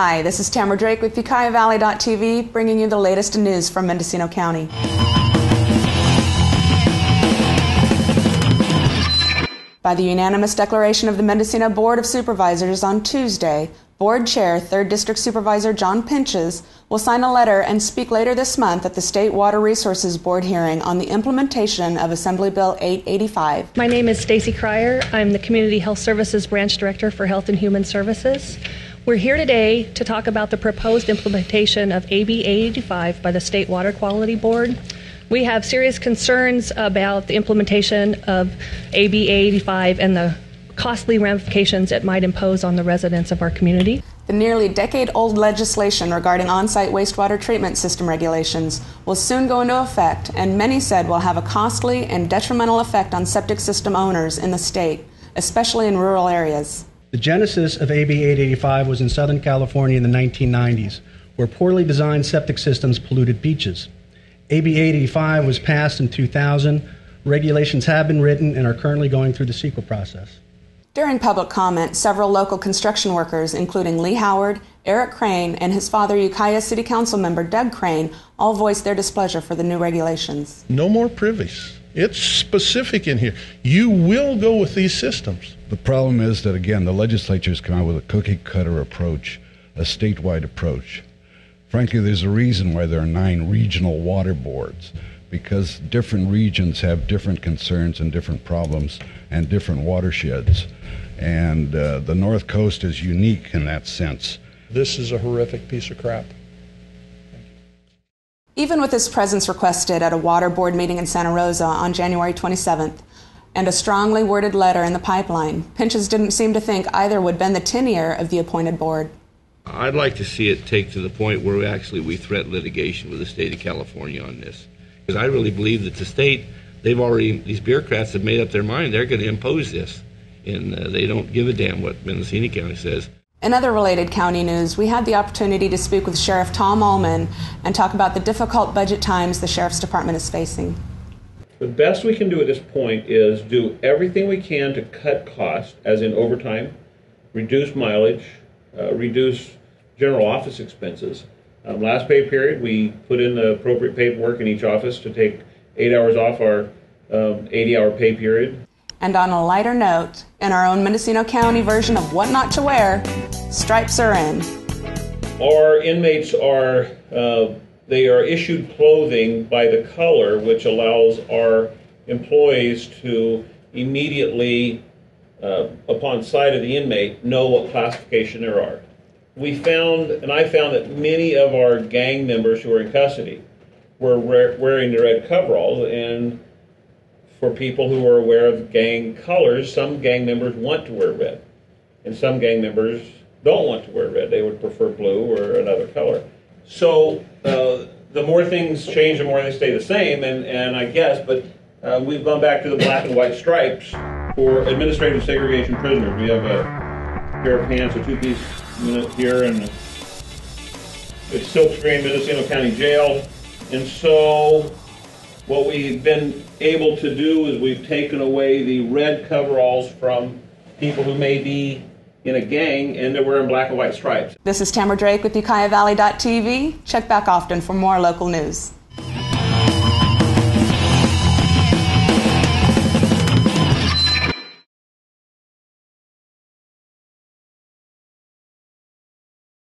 Hi, this is Tamara Drake with UkiahValley.tv, bringing you the latest news from Mendocino County. By the unanimous declaration of the Mendocino Board of Supervisors on Tuesday, Board Chair, 3rd District Supervisor John Pinches, will sign a letter and speak later this month at the State Water Resources Board hearing on the implementation of Assembly Bill 885. My name is Stacy Cryer. I'm the Community Health Services Branch Director for Health and Human Services. We're here today to talk about the proposed implementation of AB 885 by the State Water Quality Board. We have serious concerns about the implementation of AB 885 and the costly ramifications it might impose on the residents of our community. The nearly decade old legislation regarding on site wastewater treatment system regulations will soon go into effect, and many said will have a costly and detrimental effect on septic system owners in the state, especially in rural areas. The genesis of AB 885 was in Southern California in the 1990s, where poorly designed septic systems polluted beaches. AB 885 was passed in 2000. Regulations have been written and are currently going through the CEQA process. During public comment, several local construction workers, including Lee Howard, Eric Crane, and his father, Ukiah City Council member Doug Crane, all voiced their displeasure for the new regulations. No more privies. It's specific in here. You will go with these systems. The problem is that, again, the legislature has come out with a cookie cutter approach, a statewide approach. Frankly, there's a reason why there are nine regional water boards because different regions have different concerns and different problems and different watersheds. And uh, the North Coast is unique in that sense. This is a horrific piece of crap. Even with his presence requested at a water board meeting in Santa Rosa on January 27th and a strongly worded letter in the pipeline, Pinches didn't seem to think either would bend the tenure of the appointed board. I'd like to see it take to the point where we actually we threaten litigation with the state of California on this. Because I really believe that the state, they've already, these bureaucrats have made up their mind, they're going to impose this. And uh, they don't give a damn what Mendocino County says. In other related county news, we had the opportunity to speak with Sheriff Tom Allman and talk about the difficult budget times the Sheriff's Department is facing. The best we can do at this point is do everything we can to cut costs, as in overtime, reduce mileage, uh, reduce general office expenses. Um, last pay period, we put in the appropriate paperwork in each office to take eight hours off our 80 um, hour pay period. And on a lighter note, in our own Mendocino County version of What Not to Wear, stripes are in. Our inmates are, uh, they are issued clothing by the color, which allows our employees to immediately, uh, upon sight of the inmate, know what classification there are. We found, and I found that many of our gang members who are in custody were wearing the red coveralls, and for people who are aware of gang colors, some gang members want to wear red, and some gang members don't want to wear red. They would prefer blue or another color. So uh, the more things change, the more they stay the same, and, and I guess, but uh, we've gone back to the black and white stripes for administrative segregation prisoners. We have a pair of pants, a two-piece unit here, and a silk screen Mendocino County Jail. And so what we've been able to do is we've taken away the red coveralls from people who may be in a gang and they're wearing black and white stripes. This is Tamara Drake with UkiahValley.tv. Check back often for more local news.